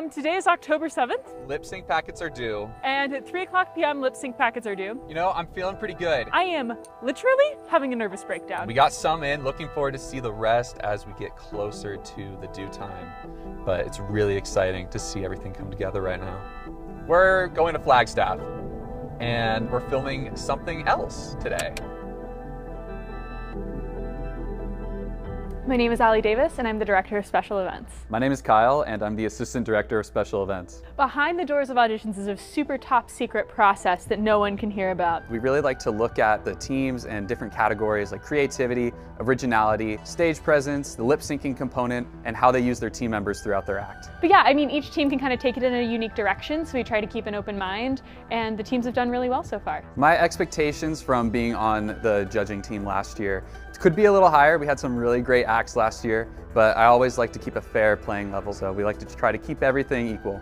everyone. Today is October 7th. Lip sync packets are due. And at 3 o'clock p.m., lip sync packets are due. You know, I'm feeling pretty good. I am literally having a nervous breakdown. We got some in, looking forward to see the rest as we get closer to the due time. But it's really exciting to see everything come together right now. We're going to Flagstaff and we're filming something else today. My name is Ali Davis, and I'm the Director of Special Events. My name is Kyle, and I'm the Assistant Director of Special Events. Behind the doors of auditions is a super top secret process that no one can hear about. We really like to look at the teams and different categories like creativity, originality, stage presence, the lip syncing component, and how they use their team members throughout their act. But yeah, I mean, each team can kind of take it in a unique direction, so we try to keep an open mind, and the teams have done really well so far. My expectations from being on the judging team last year could be a little higher. We had some really great acts last year, but I always like to keep a fair playing level, so we like to try to keep everything equal.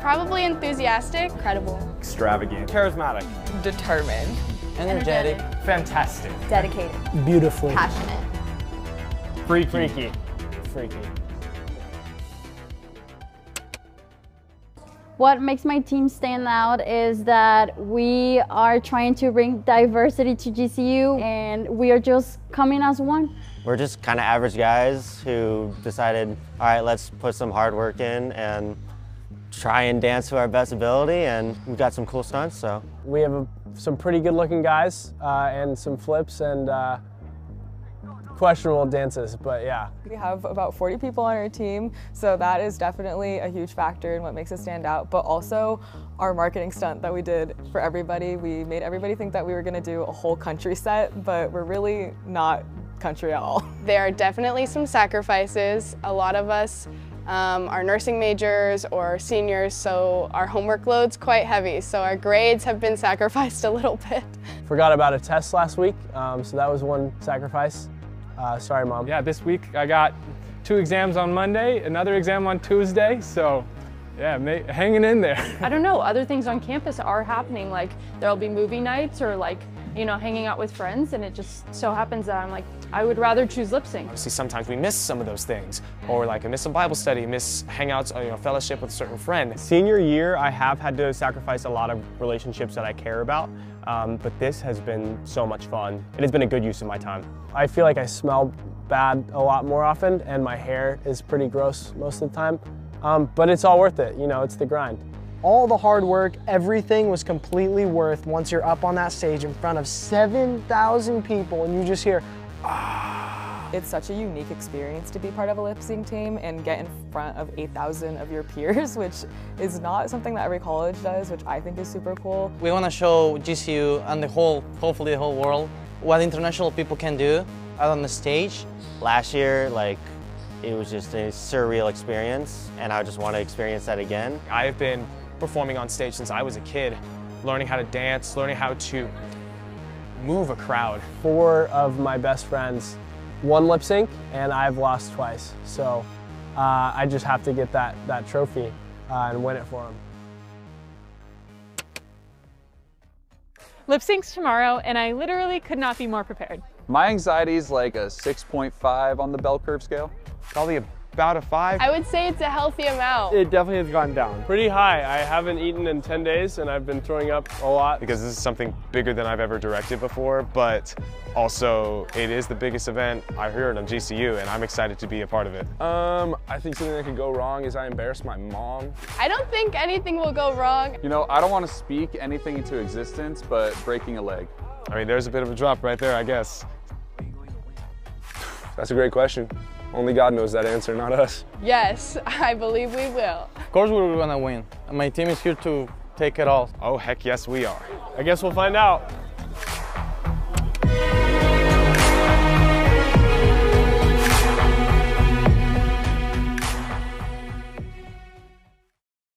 Probably enthusiastic. Credible. Extravagant. Charismatic. Determined. Energetic. Energetic. Fantastic. Dedicated. Beautiful. Passionate. Freaky. Freaky. Freaky. What makes my team stand out is that we are trying to bring diversity to GCU and we are just coming as one. We're just kind of average guys who decided, all right, let's put some hard work in and try and dance to our best ability and we've got some cool stunts, so. We have a, some pretty good looking guys uh, and some flips and uh, questionable dances, but yeah. We have about 40 people on our team, so that is definitely a huge factor in what makes us stand out, but also our marketing stunt that we did for everybody. We made everybody think that we were gonna do a whole country set, but we're really not country at all. There are definitely some sacrifices. A lot of us um, are nursing majors or seniors, so our homework load's quite heavy, so our grades have been sacrificed a little bit. Forgot about a test last week, um, so that was one sacrifice. Uh, sorry, Mom. Yeah, this week I got two exams on Monday, another exam on Tuesday, so yeah, hanging in there. I don't know, other things on campus are happening, like there'll be movie nights or like, you know, hanging out with friends, and it just so happens that I'm like, I would rather choose lip sync. Obviously, sometimes we miss some of those things, or like I miss a Bible study, miss hangouts, you know, fellowship with a certain friend. Senior year, I have had to sacrifice a lot of relationships that I care about, um, but this has been so much fun. It has been a good use of my time. I feel like I smell bad a lot more often, and my hair is pretty gross most of the time, um, but it's all worth it. You know, it's the grind. All the hard work, everything was completely worth once you're up on that stage in front of 7,000 people and you just hear, ah. It's such a unique experience to be part of a lip sync team and get in front of 8,000 of your peers, which is not something that every college does, which I think is super cool. We want to show GCU and the whole, hopefully the whole world, what international people can do out on the stage. Last year, like, it was just a surreal experience, and I just want to experience that again. I've been performing on stage since I was a kid, learning how to dance, learning how to move a crowd. Four of my best friends won lip sync and I've lost twice. So uh, I just have to get that, that trophy uh, and win it for them. Lip sync's tomorrow and I literally could not be more prepared. My anxiety is like a 6.5 on the bell curve scale. Probably a about a five. I would say it's a healthy amount. It definitely has gone down. Pretty high. I haven't eaten in 10 days and I've been throwing up a lot. Because this is something bigger than I've ever directed before, but also it is the biggest event I heard on GCU and I'm excited to be a part of it. Um, I think something that could go wrong is I embarrassed my mom. I don't think anything will go wrong. You know, I don't want to speak anything into existence, but breaking a leg. I mean, there's a bit of a drop right there, I guess. That's a great question. Only God knows that answer, not us. Yes, I believe we will. Of course we're gonna win. My team is here to take it all. Oh, heck yes we are. I guess we'll find out.